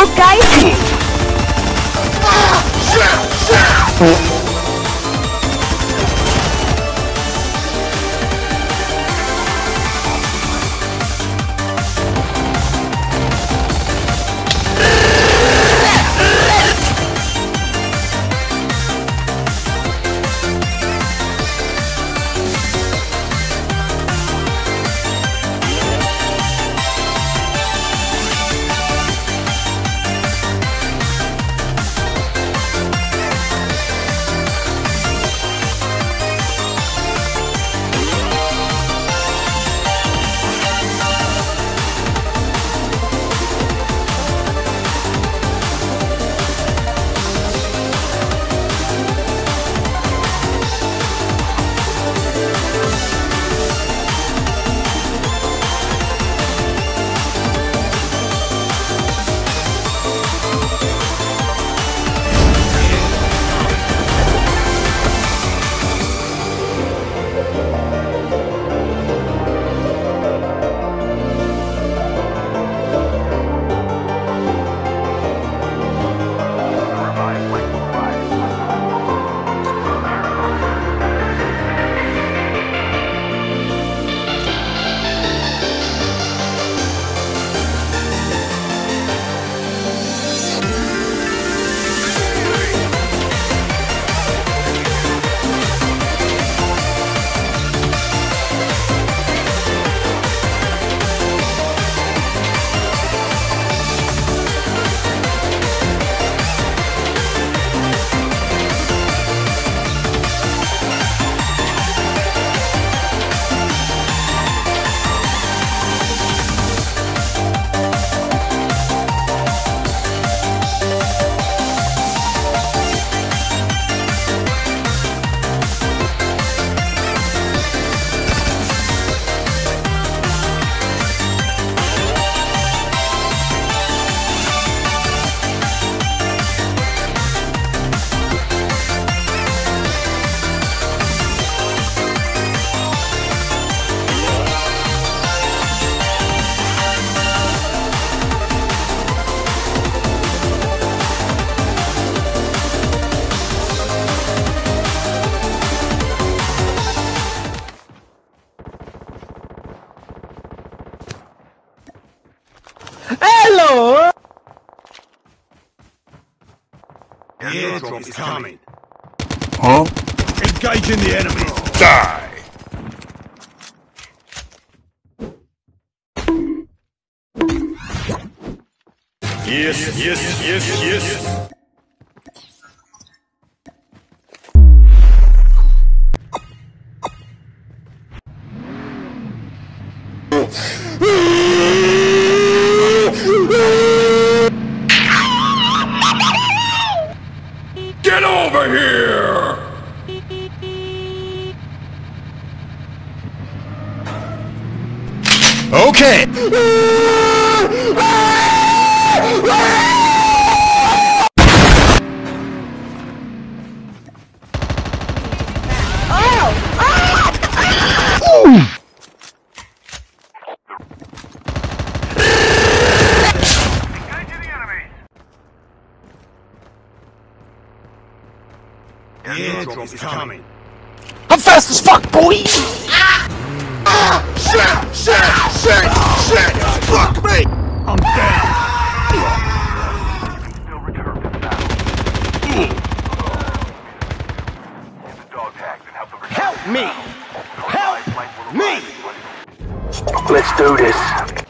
Hello guys. Airdrop is coming. Huh? Engaging the enemy. Die. Yes, yes, yes, yes. Get Okay. The airdrop is coming. I'm fast as fuck, boy. Me. Help me. Let's do this.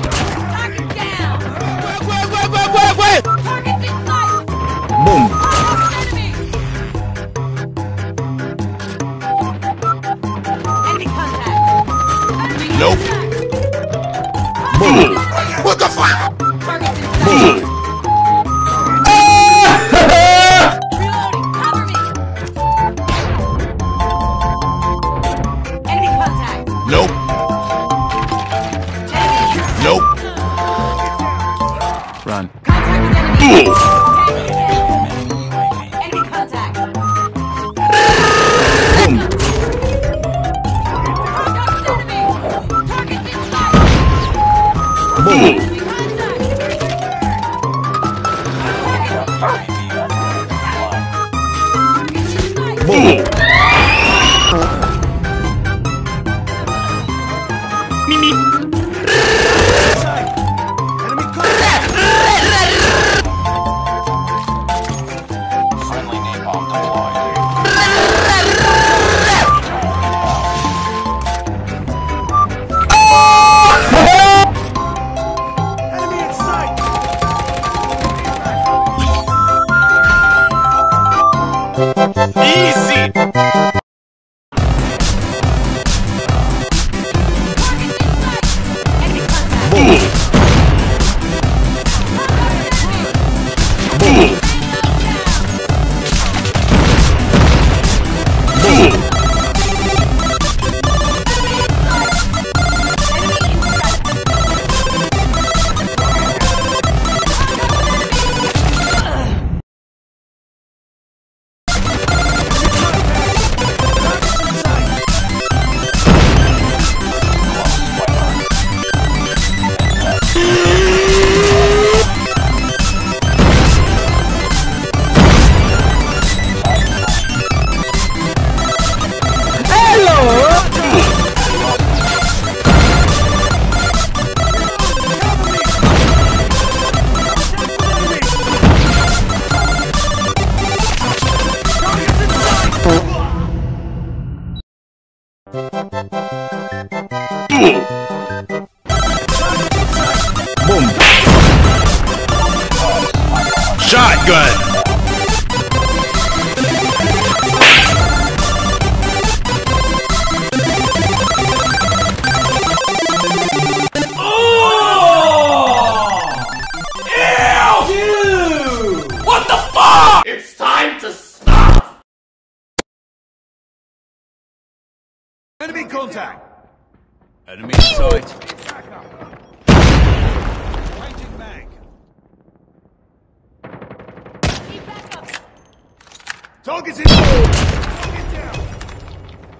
Mag. Target's in. Target down.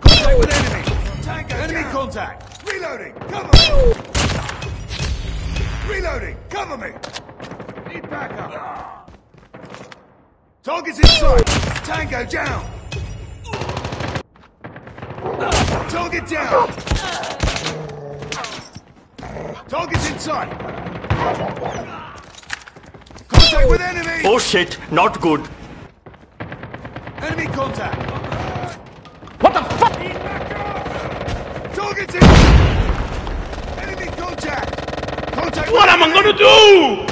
Contact with enemy. Tango enemy contact. Reloading. Cover me. Reloading. Cover me. Need backup. Target's in sight. Tango down. Target down. Target's in sight. Contact with enemy. Oh shit, not good. Enemy contact! What the fuck? Target's in! Enemy contact! Contact What am I gonna do?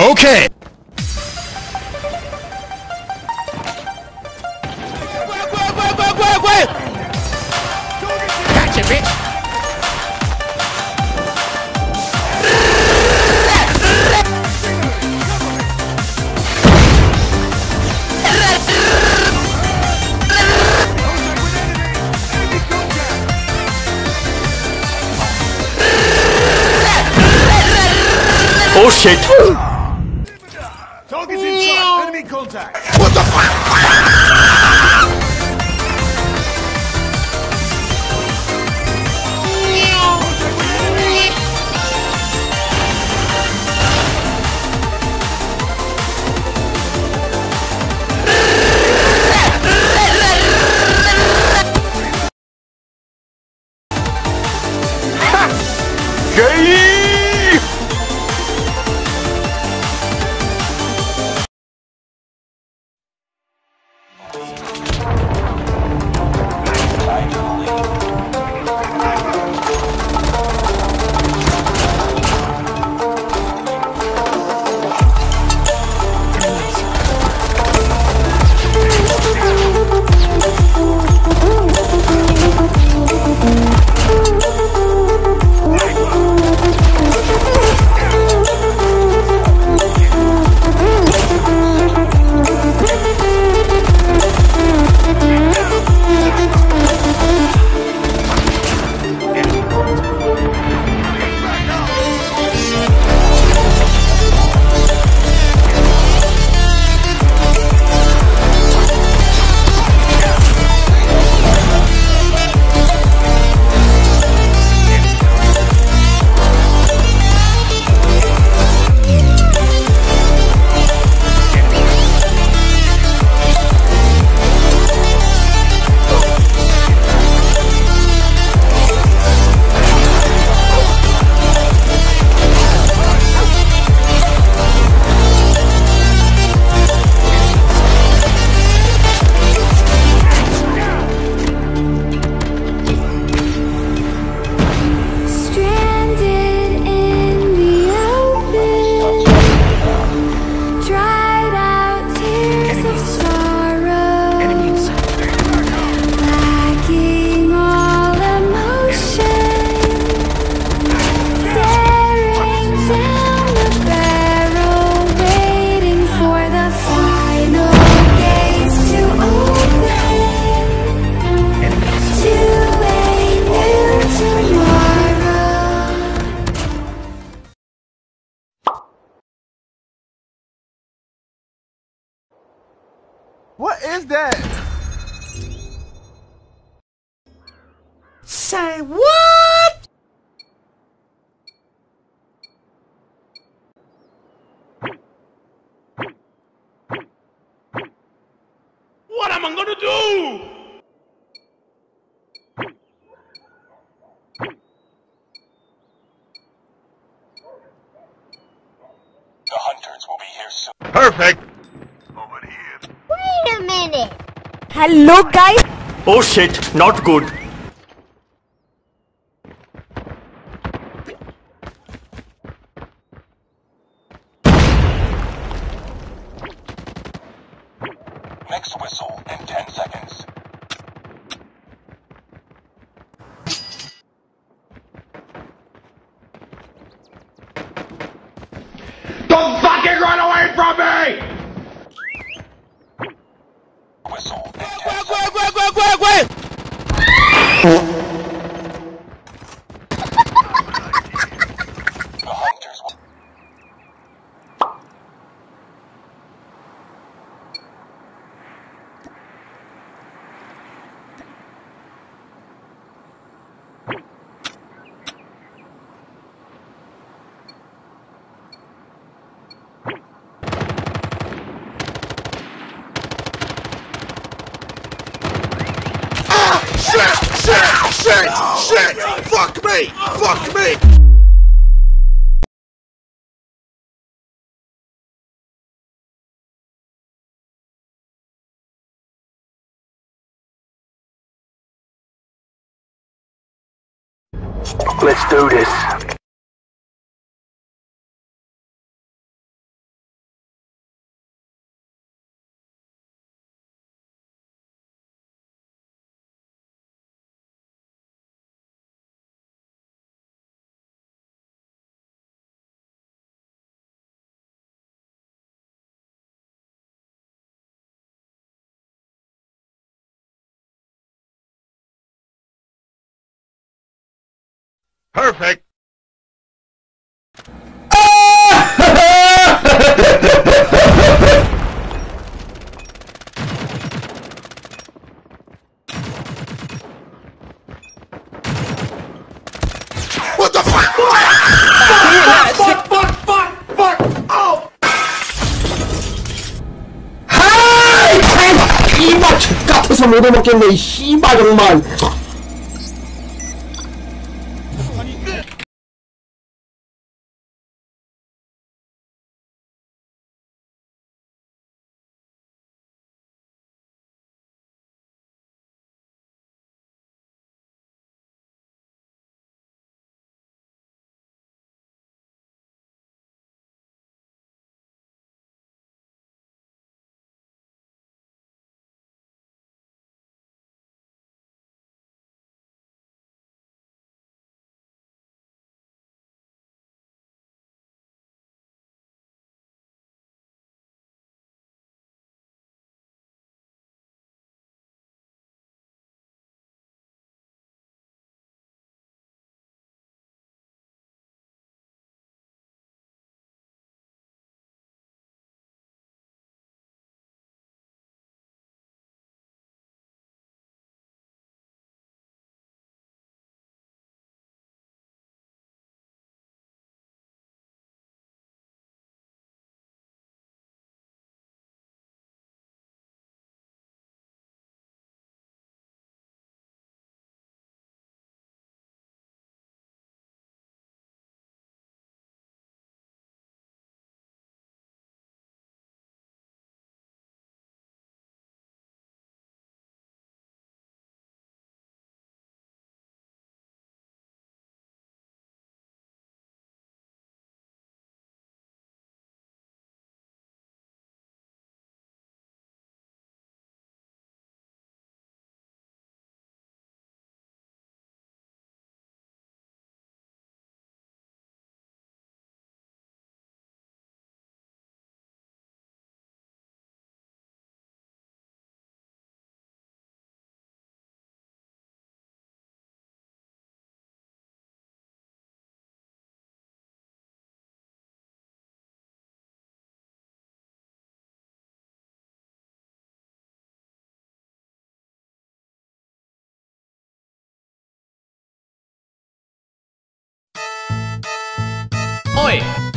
Okay. Target's inside! Enemy contact! What the fuck? is that? Look guys! Oh shit, not good. Fuck me! Let's do this. Perfect. Oi!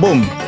Boom.